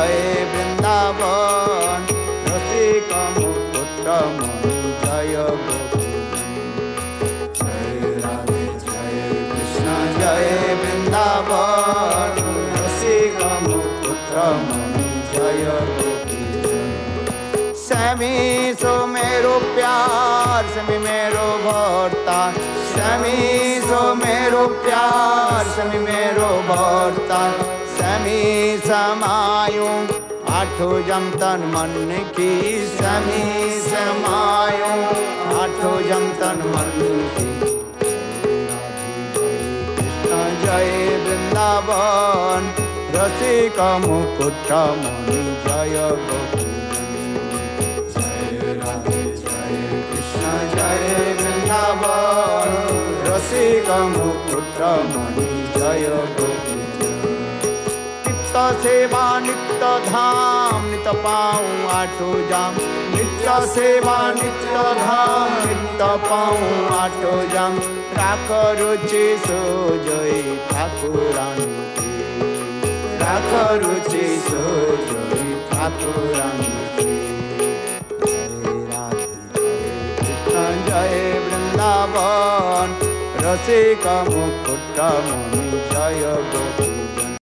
जय वृंदावन, रसिक मुकुट जय जय जय जय वृंदावन, रसिक मुकुट जय समी सो मेरो प्यार समी मेरो भरता। समी सो मेरो प्यार समी स्वामी समायो, आठो जम तन मन की समी समायो, आठो जम तन मन की। कृष्ण जय वृंदावन रसिक मुकुट मणि जय गोपी जय कृष्ण, जय वृंदावन रसिक मुकुट मणि जय गोपी नित्य सेवा नित्य धाम नित्य पाऊँ आठो जाम। नित्य सेवा नित्य धाम नित्य पाऊँ आठो जाम। राख रुचि सो जय ठाकुरानी राख रुचि सो जय ठाकुरानी जय वृंदावन। रसिक मुकुट मणि जय गोपी।